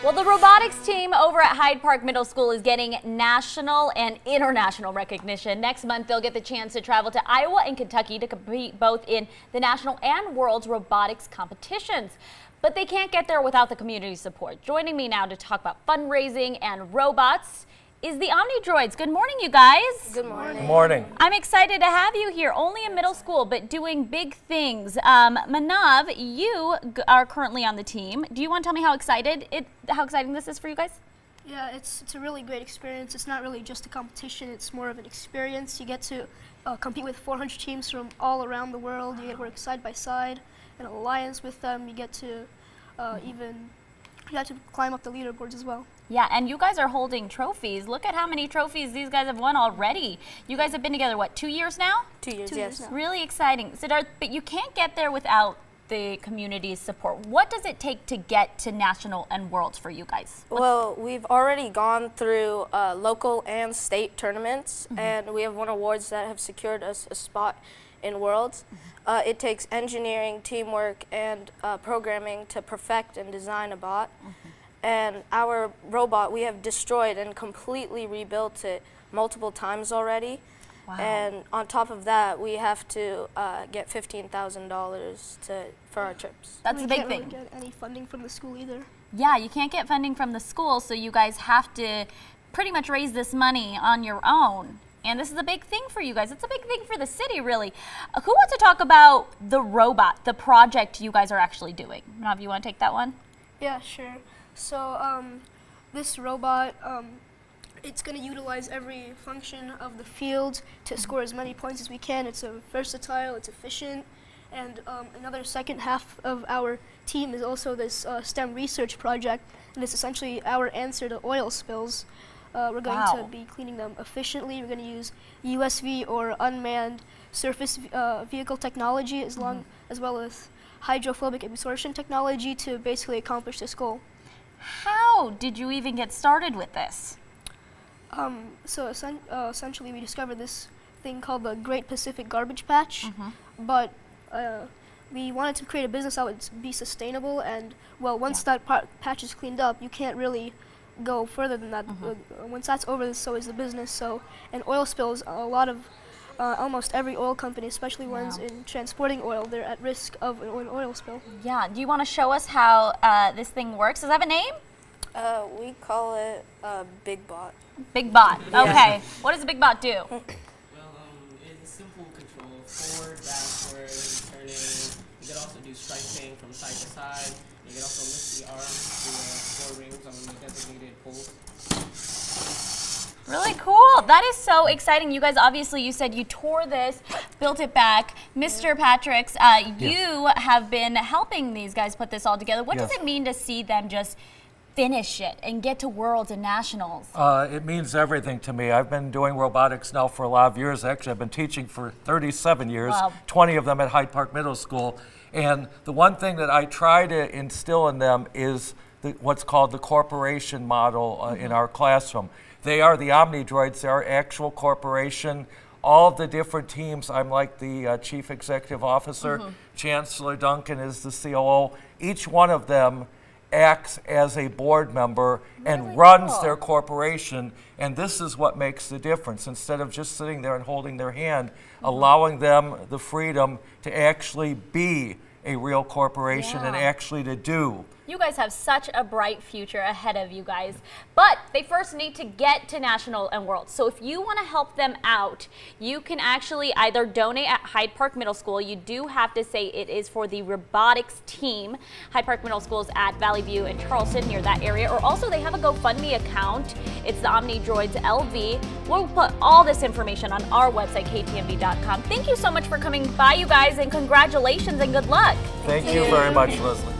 Well, the robotics team over at Hyde Park Middle School is getting national and international recognition. Next month, they'll get the chance to travel to Iowa and Kentucky to compete both in the national and world's robotics competitions. But they can't get there without the community support. Joining me now to talk about fundraising and robots is the OmniDroids. Good morning, you guys. Good morning. Good morning. I'm excited to have you here, only in middle school, but doing big things. Um, Manav, you are currently on the team. Do you want to tell me how excited it, how exciting this is for you guys? Yeah, it's, it's a really great experience. It's not really just a competition, it's more of an experience. You get to uh, compete with 400 teams from all around the world. You get to work side by side, an alliance with them. You get to uh, even, you get to climb up the leaderboards as well. Yeah, and you guys are holding trophies. Look at how many trophies these guys have won already. You guys have been together, what, two years now? Two years, Two yes. years now. Really exciting. Siddharth, but you can't get there without the community's support. What does it take to get to national and worlds for you guys? Well, we've already gone through uh, local and state tournaments, Mm-hmm. and we have won awards that have secured us a spot in worlds. Mm-hmm. Uh, it takes engineering, teamwork, and uh, programming to perfect and design a bot. Mm-hmm. And our robot, we have destroyed and completely rebuilt it multiple times already. Wow. And on top of that, we have to uh, get fifteen thousand dollars to for our trips. That's we a big can't thing. Really get any funding from the school either. Yeah, you can't get funding from the school, so you guys have to pretty much raise this money on your own. And this is a big thing for you guys. It's a big thing for the city, really. Uh, who wants to talk about the robot, the project you guys are actually doing? Nav, you want to take that one? Yeah, sure. So um, this robot, um, it's going to utilize every function of the field to score as many points as we can. It's a versatile, it's efficient, and um, another second half of our team is also this uh, STEM research project, and it's essentially our answer to oil spills. Uh, we're going Wow. to be cleaning them efficiently. We're going to use USV or unmanned surface uh, vehicle technology as long as well as hydrophobic absorption technology to basically accomplish this goal. How did you even get started with this? Um, so uh, essentially, we discovered this thing called the Great Pacific Garbage Patch, but uh, we wanted to create a business that would be sustainable. And well, once that pa- patch is cleaned up, you can't really go further than that. Uh, once that's over, so is the business. So, and oil spills, a lot of uh, almost every oil company, especially ones in transporting oil, they're at risk of an an oil spill. Yeah, do you want to show us how uh, this thing works? Does it have a name? Uh, we call it uh, Big Bot. Big Bot. Okay. What does a Big Bot do? Well, um, it's simple control. Forward, backward, turning. You can also do strafing from side to side. You can also lift the arms to uh, four rings on the designated pole. Really cool. That is so exciting. You guys, obviously, you said you tore this, built it back. Mr. Patrick's, uh, you have been helping these guys put this all together. What does it mean to see them just finish it and get to worlds and nationals? Uh, it means everything to me. I've been doing robotics now for a lot of years. Actually, I've been teaching for 37 years, Wow. 20 of them at Hyde Park Middle School. And the one thing that I try to instill in them is the, what's called the corporation model uh, in our classroom. They are the OmniDroids, they are actual corporation. All of the different teams, I'm like the uh, chief executive officer, Chancellor Duncan is the COO. Each one of them acts as a board member and runs cool. their corporation. And this is what makes the difference. Instead of just sitting there and holding their hand, allowing them the freedom to actually be a real corporation and actually to do. You guys have such a bright future ahead of you guys, but they first need to get to national and world. So if you want to help them out, you can actually either donate at Hyde Park Middle School. You do have to say it is for the robotics team. Hyde Park Middle School is at Valley View and Charleston near that area. Or also they have a GoFundMe account. It's the Omni Droids LV. We'll put all this information on our website, ktnv.com. Thank you so much for coming by, you guys, and congratulations and good luck. Thank, you very much, Leslie.